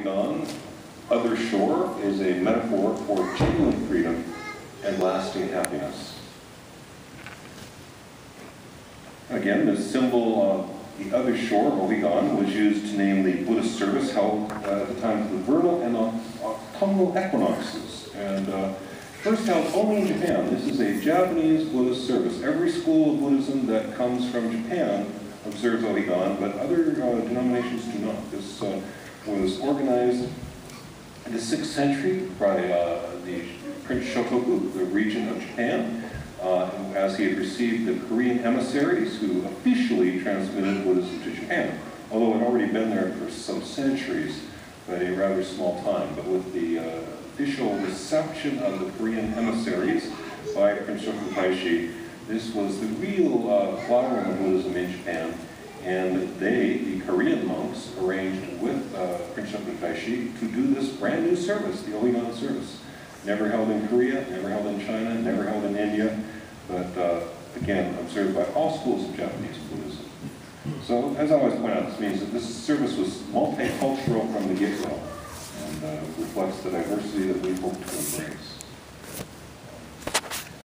Ohigan, Other Shore is a metaphor for genuine freedom and lasting happiness. Again, the symbol of the other shore, Ohigan, was used to name the Buddhist service held uh, at the time of the vernal and autumnal equinoxes. And uh, first held only in Japan. This is a Japanese Buddhist service. Every school of Buddhism that comes from Japan observes Ohigan, but other uh, denominations do not. This uh, was organized in the 6th century by uh, the Prince Shotoku, the regent of Japan, uh, as he had received the Korean emissaries who officially transmitted Buddhism to Japan, although it had already been there for some centuries, but a rather small time. But with the uh, official reception of the Korean emissaries by Prince Shotoku Taishi, this was the real uh, flowering of Buddhism in Japan, and they, the Korean monks, arranged uh, Prince to do this brand new service, the Ohigan service. Never held in Korea, never held in China, never held in India, but uh, again, observed by all schools of Japanese Buddhism. So, as I always point out, this means that this service was multicultural from the get-go and uh, reflects the diversity that we hope to embrace.